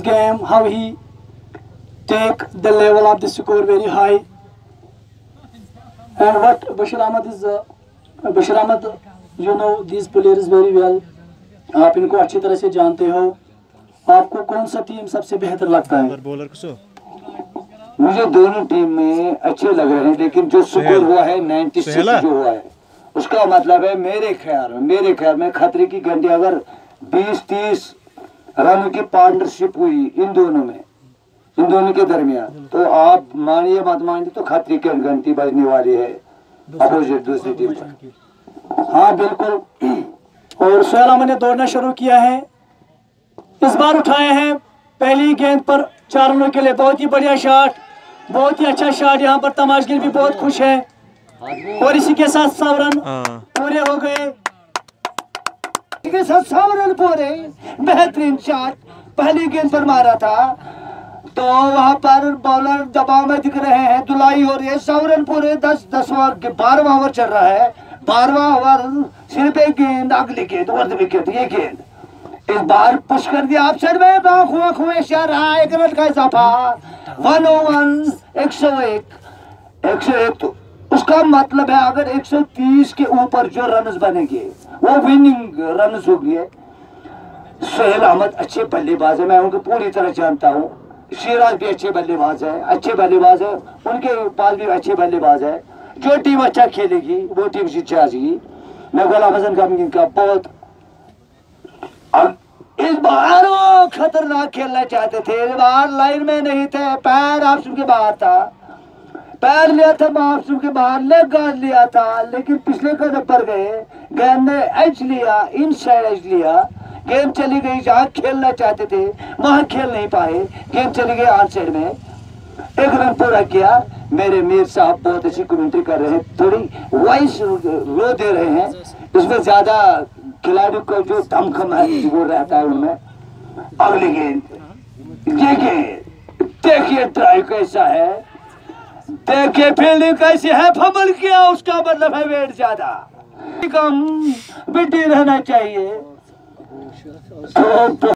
this game, how he take the level of the score very high. And what Bashir Ahmed is, uh, Bashir Ahmed, you know these players very well. आप इनको अच्छी तरह से जानते हो आपको कौन सा टीम सबसे बेहतर लगता है बॉलर मुझे दोनों टीम में अच्छे लग रहे हैं लेकिन जो स्कोर हुआ है 96 जो हुआ है उसका मतलब है मेरे ख्याल में मेरे ख्याल में खतरे की घंटी अगर 20-30 रन की पार्टनरशिप हुई इन दोनों में। इन दोनों के दरमियान। तो आप मानिए मत मानिए तो खतरे की घंटी बजने वाली है अपोजिट दूसरी टीम पर। हाँ बिल्कुल। और अहमद ने दौड़ना शुरू किया है। इस बार उठाए हैं। पहली गेंद पर चार रनों के लिए बहुत ही बढ़िया शॉट बहुत ही अच्छा शॉट यहाँ पर तमाशगिल भी बहुत खुश है। और इसी के साथ सौ रन पूरे हो गए। के साथ सौ रन पूरे बेहतरीन शॉट पहली गेंद पर मारा था। तो वहाँ पर बॉलर दबाव में दिख रहे हैं। दुलाई हो रही है। सौ रन पूरे दस दसवा बारहवा ओवर चल रहा है। बारहवा ओवर सिर्फ़ एक गेंद, अगली गेंद, वर्द विकेट। ये गेंद। इस बार पुश कर दिया ऑप्शन में। खुआ खुए रहा एक रन का इजाफा। वन ओ वन एक सौ एक। एक सौ एक तो उसका मतलब है अगर 130 के ऊपर जो रन बनेंगे वो विनिंग रन होगी। सोहेल अहमद अच्छे बल्लेबाज है मैं उनको पूरी तरह जानता हूँ। सिराज भी अच्छे बल्लेबाज है अच्छे बल्लेबाज है उनके पास भी अच्छे बल्लेबाज है। जो टीम अच्छा खेलेगी वो टीम जीत जाएगी। मैं गुलाम हसन का, बहुत इस बार वो खतरनाक खेलना चाहते थे इस बार लाइन में नहीं थे पैर ऑप्शन के बाहर था। पैर लिया था ऑप्शन के बाहर लेग गार्ड लिया था, लेकिन पिछले कदम पर गए। गेंद ने एज लिया इन साइड एज लिया। गेंद चली गई जहाँ खेलना चाहते थे, वहाँ खेल नहीं पाए। गेंद चली गई आठ साइड में। एक रन पूरा किया। मेरे मीर साहब बहुत अच्छी कमेंट्री कर रहे हैं। थोड़ी वॉइस रो दे रहे हैं। इसमें ज़्यादा खिलाड़ी को जो दमखम है, वो रहता है उनमें। अगली गेंद। गेंद। देखिए ट्राई कैसा है। देखिए फील्डिंग कैसी है? फबल किया उसका मतलब है वेट ज़्यादा। कम बिटी रहना चाहिए। तो